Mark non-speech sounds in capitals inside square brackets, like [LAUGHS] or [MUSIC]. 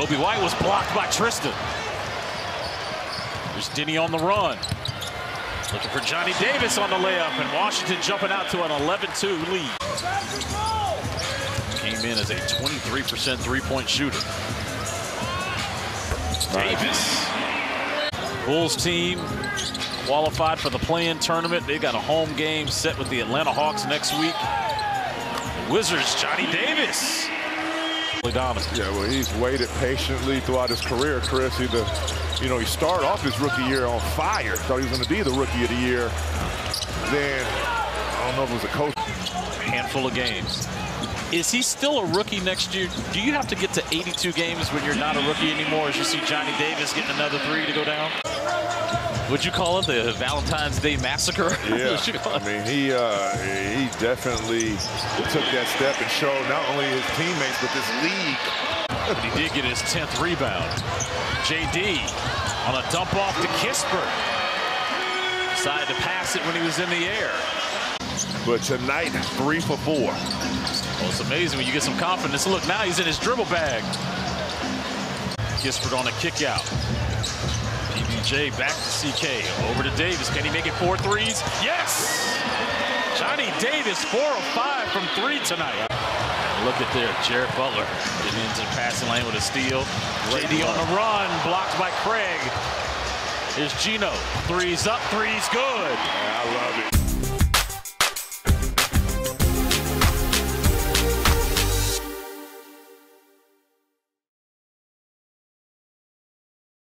Coby White was blocked by Tristan. There's Deni on the run. Looking for Johnny Davis on the layup, and Washington jumping out to an 11-2 lead. Came in as a 23% three-point shooter. Davis. Bulls team qualified for the play-in tournament. They got a home game set with the Atlanta Hawks next week. The Wizards, Johnny Davis. Donovan. Yeah, well, he's waited patiently throughout his career, Chris. He, the, you know, he started off his rookie year on fire. Thought he was going to be the rookie of the year. Then, I don't know if it was a coach. Handful of games. Is he still a rookie next year? Do you have to get to 82 games when you're not a rookie anymore as you see Johnny Davis getting another three to go down? Would you call it the Valentine's Day massacre? [LAUGHS] Yeah, I mean, he uh, he definitely took that step and showed not only his teammates, but this league. but he did get his 10th rebound. JD on a dump off to Kispert. Decided to pass it when he was in the air. But tonight, three for four. Well, it's amazing when you get some confidence. Look, now he's in his dribble bag. Kispert on a kick out. PBJ back to CK. Over to Davis. Can he make it four threes? Yes! Johnny Davis, four of five from three tonight. Look at there, Jared Butler getting into the passing lane with a steal. JD on the run, blocked by Craig. Here's Gino. Threes up, threes good. Yeah, I love it.